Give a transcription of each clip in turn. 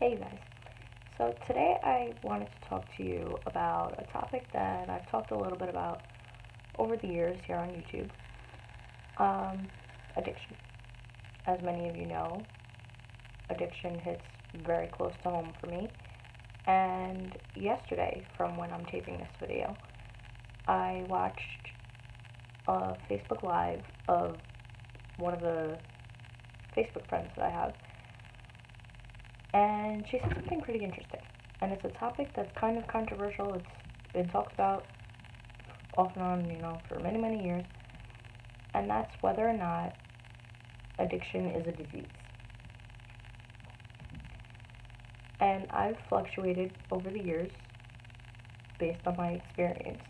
Hey guys. So today I wanted to talk to you about a topic that I've talked a little bit about over the years here on YouTube. Um, addiction. As many of you know, addiction hits very close to home for me. And yesterday, from when I'm taping this video, I watched a Facebook Live of one of the Facebook friends that I have and she said something pretty interesting. And it's a topic that's kind of controversial. It's been talked about off and on, you know, for many, many years. And that's whether or not addiction is a disease. And I've fluctuated over the years based on my experience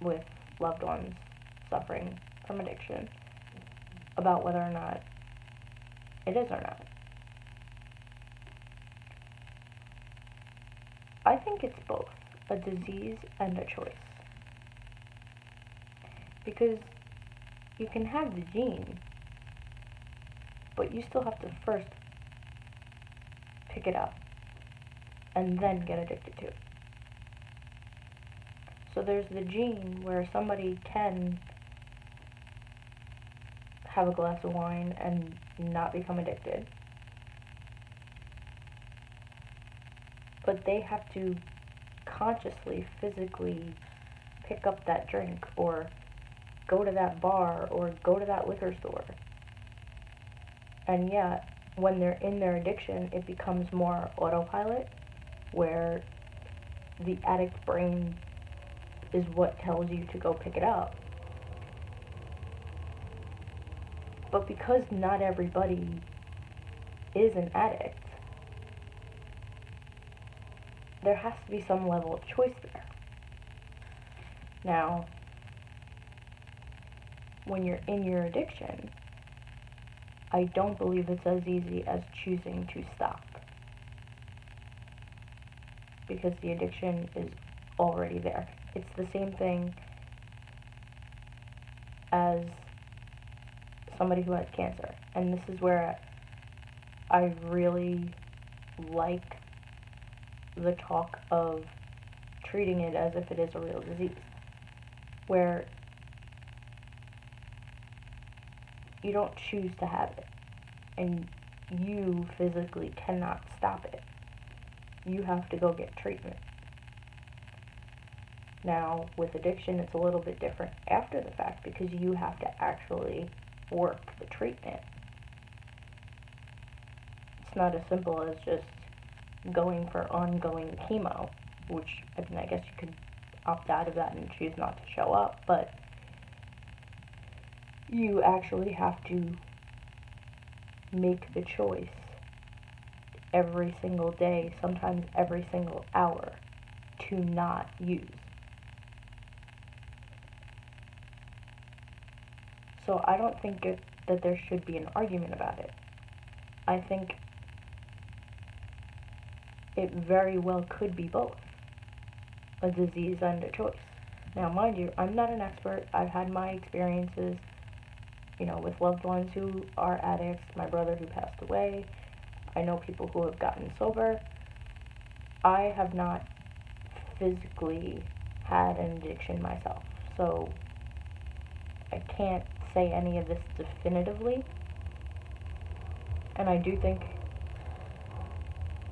with loved ones suffering from addiction about whether or not it is or not. I think it's both a disease and a choice. Because you can have the gene, but you still have to first pick it up and then get addicted to it. So there's the gene where somebody can have a glass of wine and not become addicted. But they have to consciously, physically pick up that drink or go to that bar or go to that liquor store. And yet, when they're in their addiction, it becomes more autopilot where the addict brain is what tells you to go pick it up. But because not everybody is an addict, there has to be some level of choice there. Now, when you're in your addiction, I don't believe it's as easy as choosing to stop. Because the addiction is already there. It's the same thing as somebody who has cancer. And this is where I really like the talk of treating it as if it is a real disease, where you don't choose to have it, and you physically cannot stop it. You have to go get treatment. Now, with addiction, it's a little bit different after the fact because you have to actually work the treatment. It's not as simple as just going for ongoing chemo, which I mean, I guess you could opt out of that and choose not to show up, but you actually have to make the choice every single day, sometimes every single hour, to not use. So I don't think it, that there should be an argument about it. I think it very well could be both a disease and a choice. Now, mind you, I'm not an expert. I've had my experiences, you know, with loved ones who are addicts, my brother who passed away. I know people who have gotten sober. I have not physically had an addiction myself, so I can't say any of this definitively. And I do think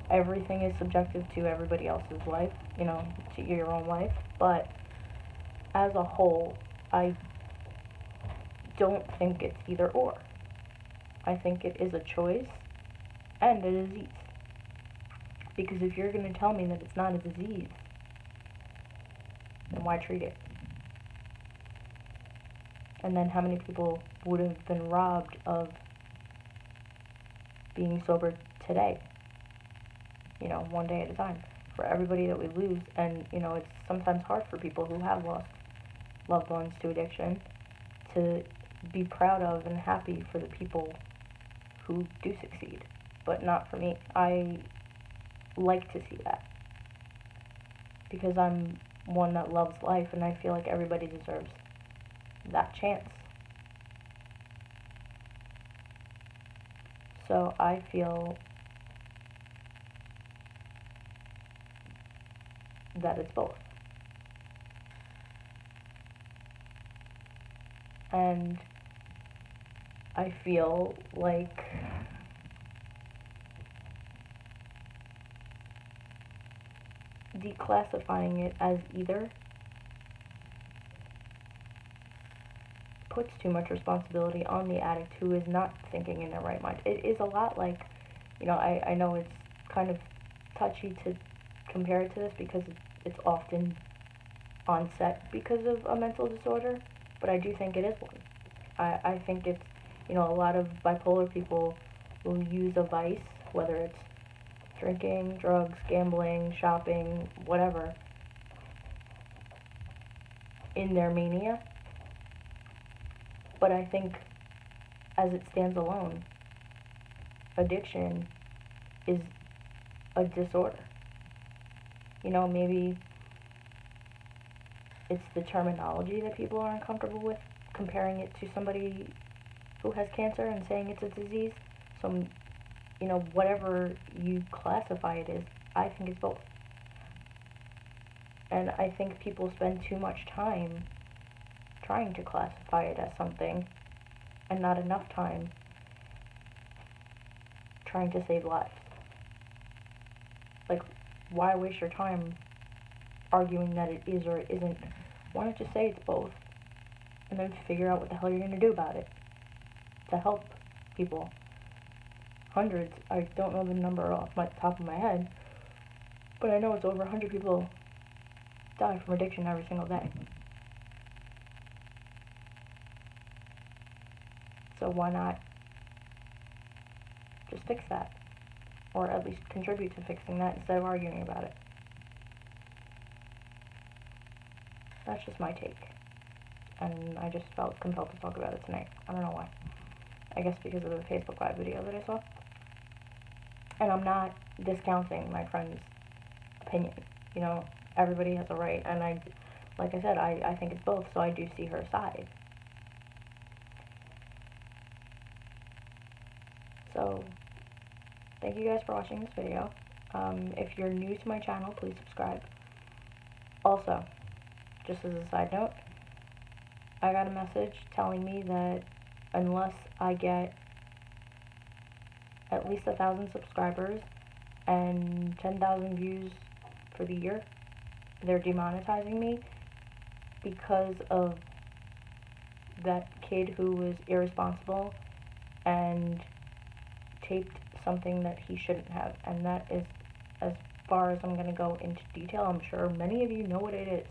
everything is subjective to everybody else's life, you know, to your own life. But as a whole, I don't think it's either or. I think it is a choice and a disease. Because if you're going to tell me that it's not a disease, then why treat it? And then how many people would have been robbed of being sober today? You know, one day at a time for everybody that we lose. And, you know, it's sometimes hard for people who have lost loved ones to addiction to be proud of and happy for the people who do succeed, but not for me. I like to see that because I'm one that loves life and I feel like everybody deserves that chance. So I feel that it's both. And I feel like declassifying it as either puts too much responsibility on the addict who is not thinking in their right mind. It is a lot like, you know, I, I know it's kind of touchy to compare it to this because it's often onset because of a mental disorder, but I do think it is one. I, I think it's, you know, a lot of bipolar people will use a vice, whether it's drinking, drugs, gambling, shopping, whatever, in their mania. But I think as it stands alone, addiction is a disorder. You know, maybe it's the terminology that people are uncomfortable with, comparing it to somebody who has cancer and saying it's a disease. So, you know, whatever you classify it as, I think it's both. And I think people spend too much time trying to classify it as something and not enough time trying to save lives. Like, why waste your time arguing that it is or it isn't? Why don't you say it's both? And then figure out what the hell you're going to do about it to help people. Hundreds, I don't know the number off my top of my head, but I know it's over 100 people die from addiction every single day. So why not just fix that? Or at least contribute to fixing that instead of arguing about it. That's just my take. And I just felt compelled to talk about it tonight. I don't know why. I guess because of the Facebook Live video that I saw. And I'm not discounting my friend's opinion. You know, everybody has a right. And I, like I said, I, I think it's both, so I do see her side. So, thank you guys for watching this video. Um, if you're new to my channel, please subscribe. Also, just as a side note, I got a message telling me that unless I get at least a thousand subscribers and 10,000 views for the year, they're demonetizing me because of that kid who was irresponsible and taped something that he shouldn't have. And that is as far as I'm going to go into detail. I'm sure many of you know what it is.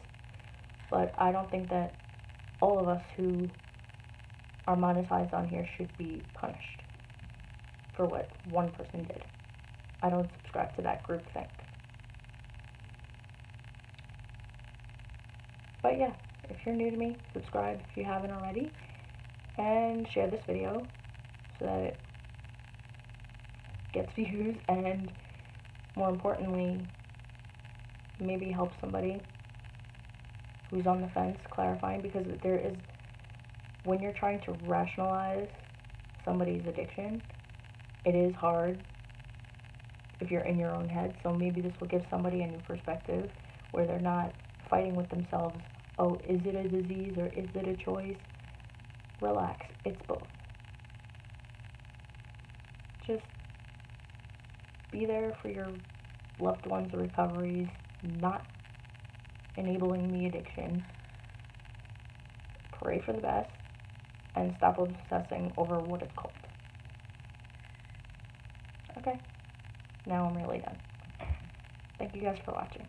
But I don't think that all of us who are monetized on here should be punished for what one person did. I don't subscribe to that group think. But yeah, if you're new to me, subscribe if you haven't already. And share this video so that it gets views and more importantly, maybe help somebody who's on the fence clarifying because there is when you're trying to rationalize somebody's addiction, it is hard if you're in your own head. So maybe this will give somebody a new perspective where they're not fighting with themselves. Oh, is it a disease or is it a choice? Relax. It's both. Just be there for your loved ones' recoveries, not enabling the addiction. Pray for the best and stop obsessing over what it's called. Okay, now I'm really done. Thank you guys for watching.